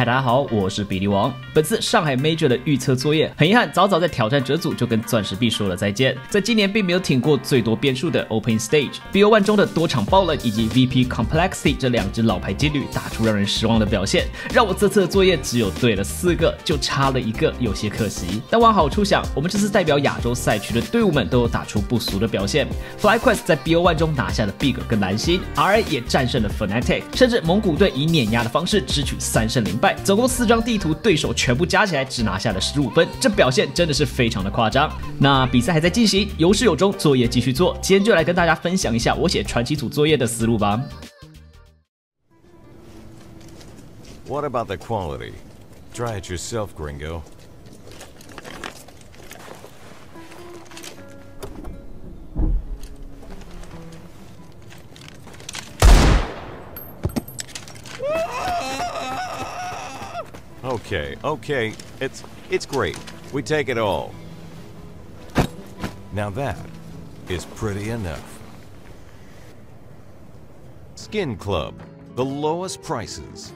嗨，大家好，我是比利王。本次上海 Major 的预测作业，很遗憾，早早在挑战者组就跟钻石币说了再见。在今年并没有挺过最多变数的 Open Stage，BO One 中的多场爆冷以及 VP Complexity 这两只老牌劲旅打出让人失望的表现，让我这次的作业只有对了四个，就差了一个，有些可惜。但往好处想，我们这次代表亚洲赛区的队伍们都有打出不俗的表现。FlyQuest 在 BO One 中拿下了 Big 跟蓝星，RA 也战胜了 Fnatic，甚至蒙古队以碾压的方式支取三胜零。败，总共四张地图，对手全部加起来只拿下了十五分，这表现真的是非常的夸张。那比赛还在进行，有始有终，作业继续做。今天就来跟大家分享一下我写传奇组作业的思路吧。What about the quality? Try it yourself, Gringo. Okay, okay, it's it's great. We take it all. Now that is pretty enough. Skin Club, the lowest prices.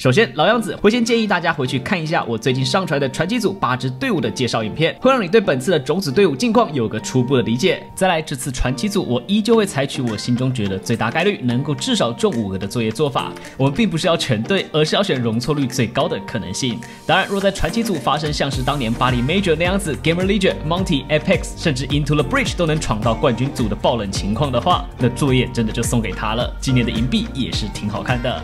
首先，老样子，会先建议大家回去看一下我最近上传的传奇组八支队伍的介绍影片，会让你对本次的种子队伍近况有个初步的理解。再来，这次传奇组我依旧会采取我心中觉得最大概率能够至少中五个的作业做法。我们并不是要全对，而是要选容错率最高的可能性。当然，若在传奇组发生像是当年巴黎 Major 那样子，Gamer Legion、Monty、Apex 甚至 Into the Bridge 都能闯到冠军组的爆冷情况的话，那作业真的就送给他了。今年的银币也是挺好看的。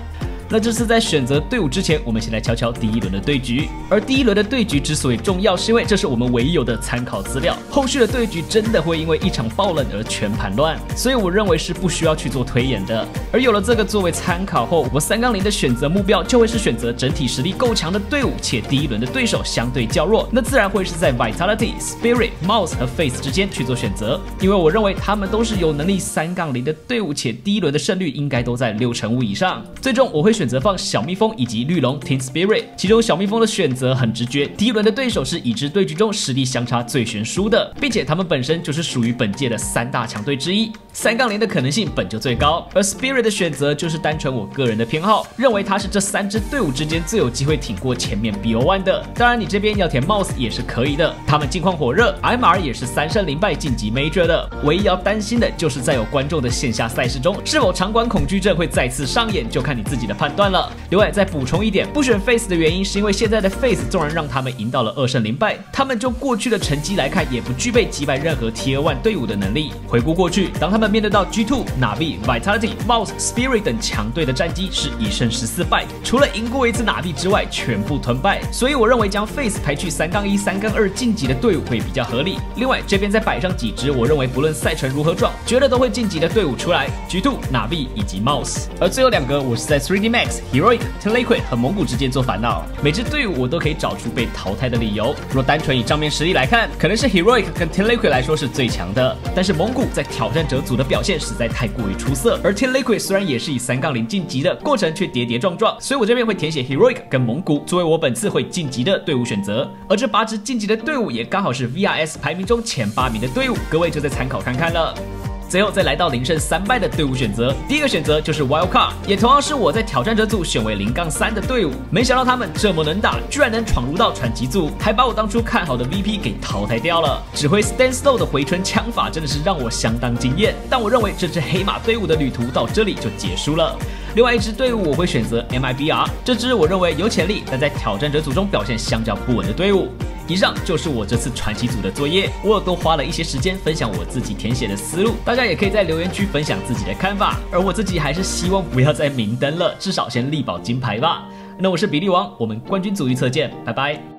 那这次在选择队伍之前，我们先来瞧瞧第一轮的对局。而第一轮的对局之所以重要，是因为这是我们唯一有的参考资料。后续的对局真的会因为一场爆冷而全盘乱，所以我认为是不需要去做推演的。而有了这个作为参考后，我三杠零的选择目标就会是选择整体实力够强的队伍，且第一轮的对手相对较弱，那自然会是在 Vitality、Spirit、Mouse 和 Face 之间去做选择。因为我认为他们都是有能力三杠零的队伍，且第一轮的胜率应该都在六成五以上。最终我会。选择放小蜜蜂以及绿龙 Team Spirit，其中小蜜蜂的选择很直觉，第一轮的对手是已知对局中实力相差最悬殊的，并且他们本身就是属于本届的三大强队之一，三杠零的可能性本就最高。而 Spirit 的选择就是单纯我个人的偏好，认为他是这三支队伍之间最有机会挺过前面 BO One 的。当然你这边要填 Mouse 也是可以的，他们近况火热，MR 也是三胜零败晋级 Major 的，唯一要担心的就是在有观众的线下赛事中，是否场馆恐惧症会再次上演，就看你自己的判。断了。另外再补充一点，不选 Face 的原因是因为现在的 Face 纵然让他们赢到了二胜零败，他们就过去的成绩来看，也不具备击败任何 Tier One 队伍的能力。回顾过去，当他们面对到 G2、Navi、Vitality、Mouse、Spirit 等强队的战绩是一胜十四败，除了赢过一次 Navi 之外，全部吞败。所以我认为将 Face 排去三杠一、三杠二晋级的队伍会比较合理。另外这边再摆上几支，我认为不论赛程如何撞，绝对都会晋级的队伍出来：G2、Navi 以及 Mouse。而最后两个，我是在 3D。X、Heroic、t e l e q u i d 和蒙古之间做烦恼，每支队伍我都可以找出被淘汰的理由。若单纯以账面实力来看，可能是 Heroic 跟 t e l e q u i d 来说是最强的，但是蒙古在挑战者组的表现实在太过于出色，而 t e l e q u i d 虽然也是以三杠零晋级的过程，却跌跌撞撞，所以我这边会填写 Heroic 跟蒙古作为我本次会晋级的队伍选择。而这八支晋级的队伍也刚好是 VRS 排名中前八名的队伍，各位就再参考看看了。最后再来到零胜三败的队伍选择，第一个选择就是 Wild Card，也同样是我在挑战者组选为零杠三的队伍。没想到他们这么能打，居然能闯入到传奇组，还把我当初看好的 VP 给淘汰掉了。指挥 Stand Slow 的回春枪法真的是让我相当惊艳。但我认为这支黑马队伍的旅途到这里就结束了。另外一支队伍我会选择 MIBR，这支我认为有潜力，但在挑战者组中表现相较不稳的队伍。以上就是我这次传奇组的作业，我有多花了一些时间分享我自己填写的思路，大家也可以在留言区分享自己的看法。而我自己还是希望不要再明灯了，至少先力保金牌吧。那我是比利王，我们冠军组预测见，拜拜。